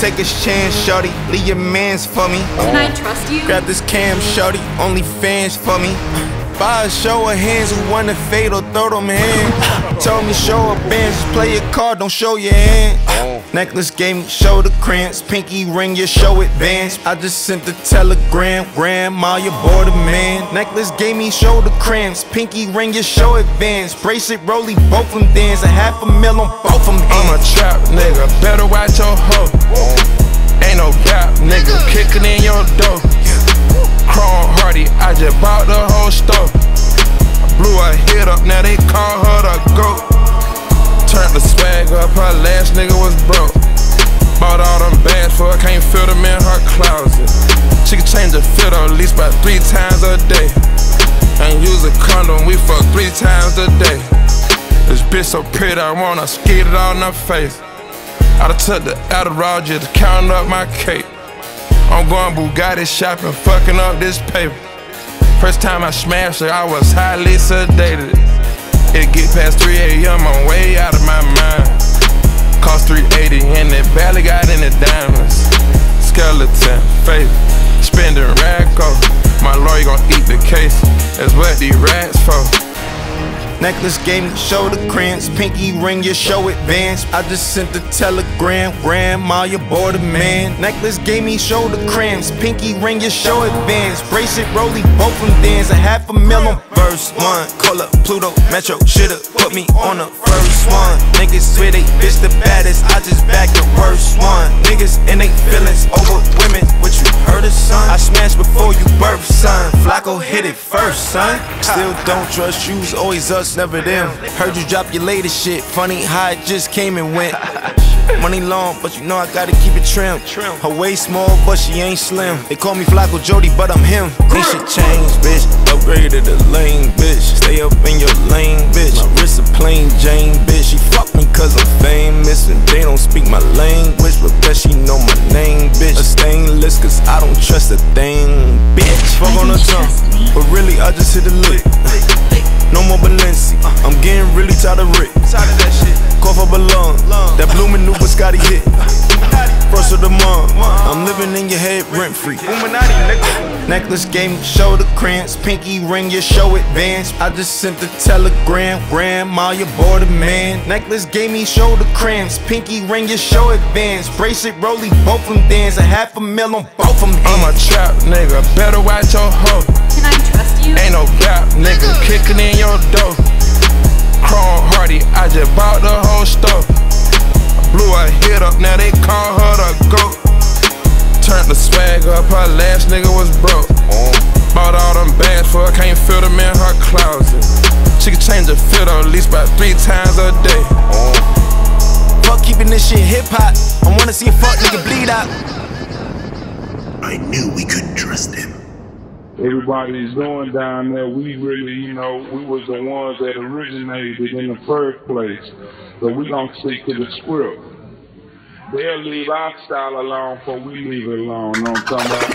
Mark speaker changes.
Speaker 1: take a chance, shorty. Leave your mans for me.
Speaker 2: Can I trust you?
Speaker 1: Grab this cam, shorty. OnlyFans for me. Buy a show of hands who wanna fade or throw them hands. Told me show a bands, just play your card, don't show your hand. Oh. Necklace gave me shoulder cramps, pinky ring, your show advance. I just sent the telegram, grandma, you bored a man. Necklace gave me shoulder cramps, pinky ring, your show advance. Bracelet, rolly, both them dance, a half a mil on both them
Speaker 3: I'm a trap nigga, better watch your hoe. Oh. Ain't no doubt, nigga, kicking a day. And use a condom, we fuck three times a day. This bitch so pretty, I wanna skate it on her face. I done took the Adderall just to count up my cake. I'm going Bugatti shopping, fucking up this paper. First time I smashed her, I was highly sedated. It get past 3 a.m., I'm way out of my mind. Gon' eat the case. That's what these rats for.
Speaker 1: Necklace gave me shoulder cramps, pinky ring, your show advance. I just sent the telegram, grandma, you bored a man. Necklace gave me shoulder cramps, pinky ring, your show advance. Bracelet, rolly, both them dance, a half a mil on first one. Call up Pluto, Metro, shoulda put me on the first one. Niggas swear they bitch the baddest, I just back the worst one. Niggas and they feelings over women, what you heard of, son? I smashed before hit it first, son. Still don't trust you, it's always us, never them. Heard you drop your latest shit, funny how it just came and went. Money long, but you know I gotta keep it trim. Her waist small, but she ain't slim. They call me Flacko Jodye, but I'm him. Ain't shit changed, bitch. Upgraded the lane, bitch. Stay up in your lane, bitch. My wrist a plain Jane, bitch. She fuck me cause I'm famous. And they don't speak my language, but bet she know my name, bitch. A stainless, cause I don't trust a thing, bitch. Fuck on the tongue,
Speaker 2: trust me?
Speaker 1: but really I just hit a lick. No more Balenci. I'm getting really tired of Rick. Tired of that shit. Cough up a lung. That blooming new Biscotti hit. Your head rent free. Necklace game, shoulder cramps, pinky ring, your show advance. I just sent the telegram, grandma, you bored a man. Necklace gave me shoulder cramps, pinky ring, your show advance. Bracelet, rolly, both of them dance, a half a mil on both of them
Speaker 3: I'm a trap nigga, better watch your hoe.
Speaker 2: Can I trust you?
Speaker 3: Ain't no doubt, nigga, kicking in your door. Chrome Hearts, I just bought the whole store. Blew her head up, now they call nigga was broke. Bought all them bags for her, can't fit them in her closet. She can change the fit at least about three times a day.
Speaker 1: Fuck keeping this shit hip hop. I wanna see a fuck nigga bleed out.
Speaker 4: I knew we couldn't trust him.
Speaker 5: everybody's doing down there, we really, you know, we was the ones that originated in the first place. So we don't stick to the script. They'll leave our style alone before we leave it alone. You know what I'm talking about?